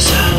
desire